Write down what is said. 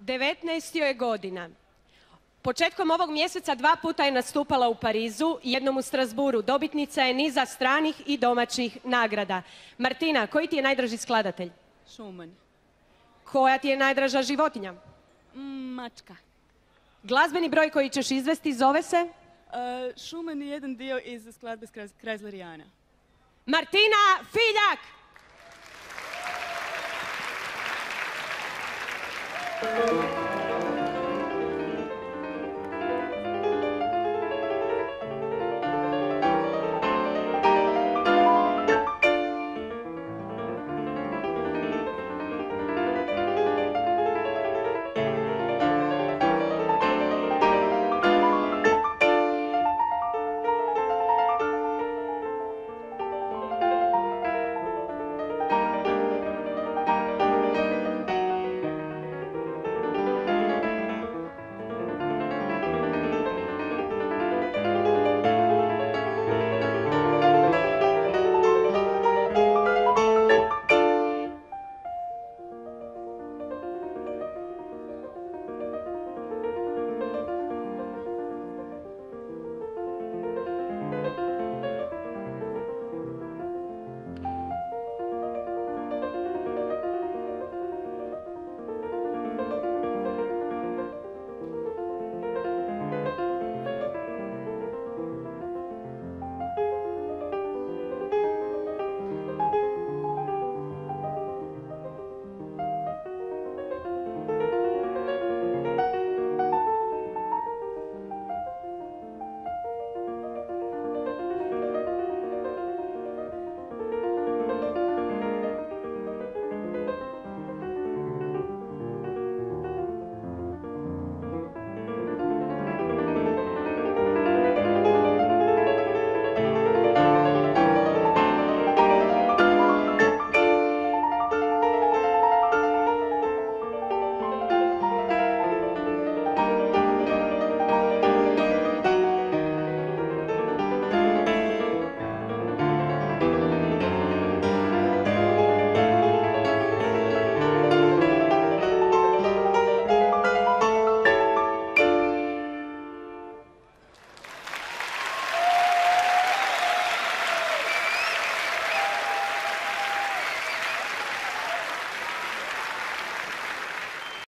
19. je godina. Početkom ovog mjeseca dva puta je nastupala u Parizu, i jednom u Strasburu. Dobitnica je niza stranih i domaćih nagrada. Martina, koji ti je najdraži skladatelj? Šuman. Koja ti je najdraža životinja? Mm, mačka. Glazbeni broj koji ćeš izvesti zove se? Uh, šuman je jedan dio iz skladbe Krajzlerijana. Martina Filjak!